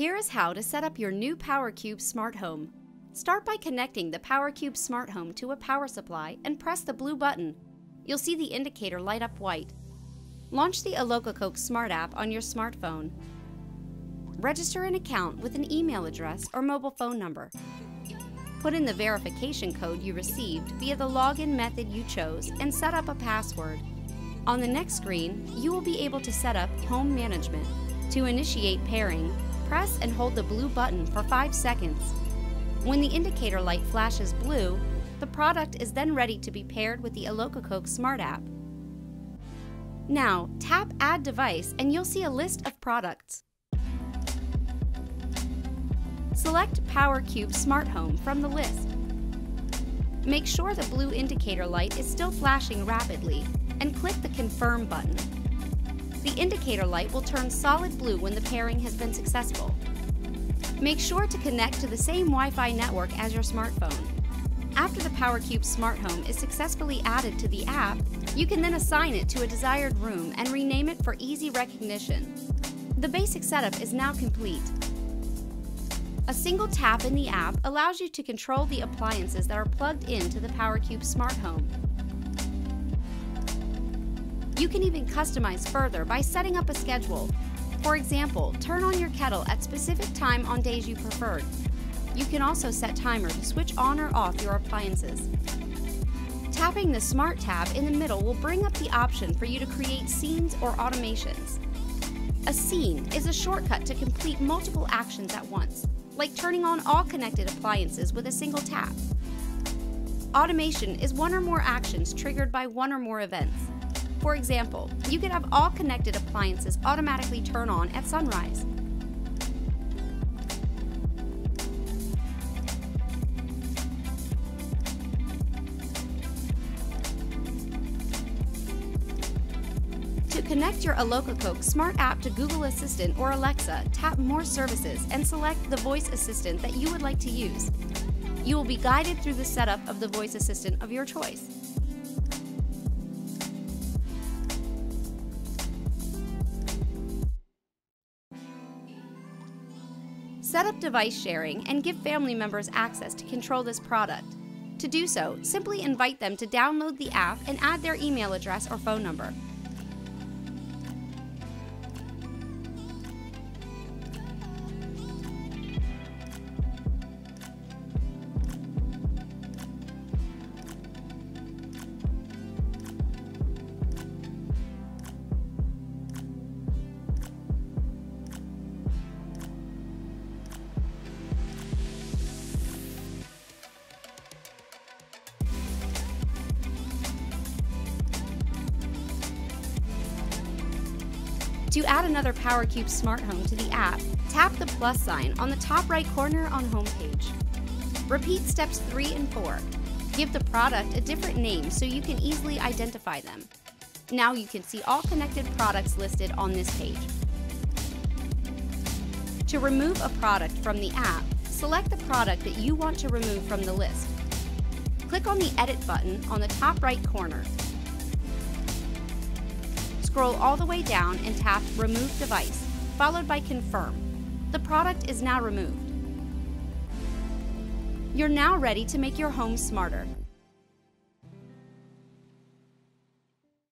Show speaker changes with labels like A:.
A: Here is how to set up your new PowerCube smart home. Start by connecting the PowerCube smart home to a power supply and press the blue button. You'll see the indicator light up white. Launch the Allocacoc Smart app on your smartphone. Register an account with an email address or mobile phone number. Put in the verification code you received via the login method you chose and set up a password. On the next screen, you will be able to set up home management. To initiate pairing, press and hold the blue button for 5 seconds. When the indicator light flashes blue, the product is then ready to be paired with the Allocacoc Smart app. Now, tap Add Device and you'll see a list of products. Select PowerCube Smart Home from the list. Make sure the blue indicator light is still flashing rapidly and click the Confirm button. The indicator light will turn solid blue when the pairing has been successful. Make sure to connect to the same Wi-Fi network as your smartphone. After the PowerCube Smart Home is successfully added to the app, you can then assign it to a desired room and rename it for easy recognition. The basic setup is now complete. A single tap in the app allows you to control the appliances that are plugged into the PowerCube Smart Home. You can even customize further by setting up a schedule. For example, turn on your kettle at specific time on days you preferred. You can also set timer to switch on or off your appliances. Tapping the Smart tab in the middle will bring up the option for you to create scenes or automations. A scene is a shortcut to complete multiple actions at once, like turning on all connected appliances with a single tap. Automation is one or more actions triggered by one or more events. For example, you could have all connected appliances automatically turn on at sunrise. To connect your Allocacoc smart app to Google Assistant or Alexa, tap More Services and select the voice assistant that you would like to use. You will be guided through the setup of the voice assistant of your choice. Set up device sharing and give family members access to control this product. To do so, simply invite them to download the app and add their email address or phone number. To add another PowerCube smart home to the app, tap the plus sign on the top right corner on homepage. Repeat steps 3 and 4. Give the product a different name so you can easily identify them. Now you can see all connected products listed on this page. To remove a product from the app, select the product that you want to remove from the list. Click on the Edit button on the top right corner Scroll all the way down and tap Remove Device, followed by Confirm. The product is now removed. You're now ready to make your home smarter.